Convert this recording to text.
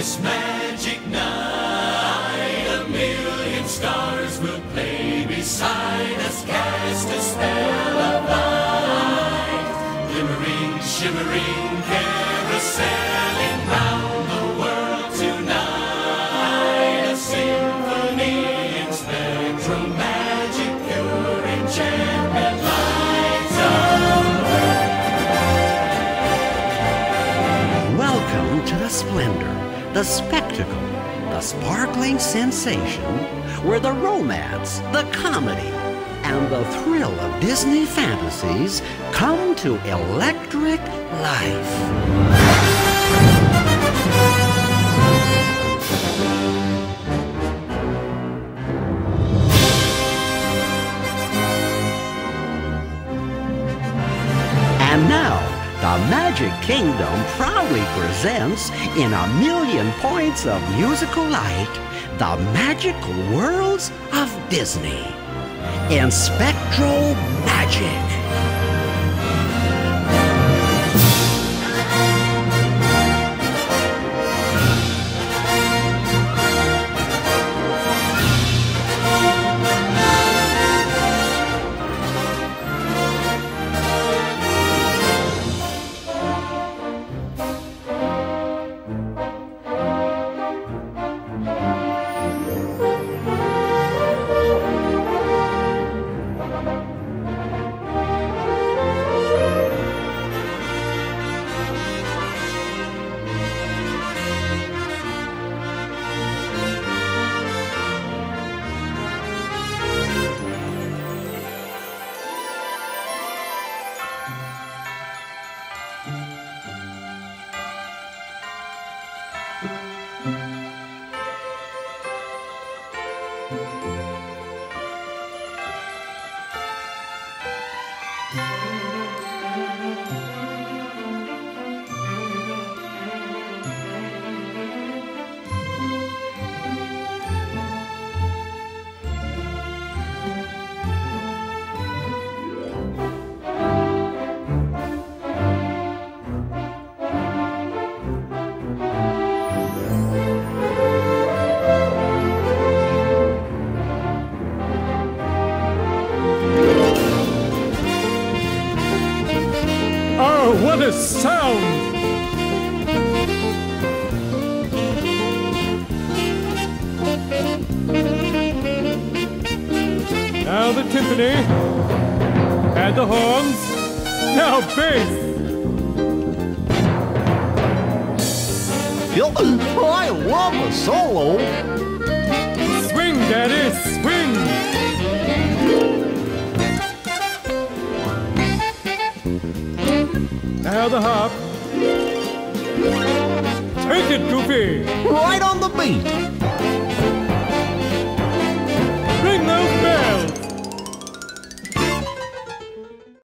This magic night, a million stars will play beside us, cast a spell of light, glimmering, shimmering carousel. The spectacle, the sparkling sensation, where the romance, the comedy, and the thrill of Disney fantasies come to electric life. The Magic Kingdom proudly presents, in a million points of musical light, the magical worlds of Disney in Spectral Magic. Oh, what a sound! Now the timpani and the horns. Now bass. I love a solo. Swing, daddy, Now the hop. Take it, Goofy. Right on the beat.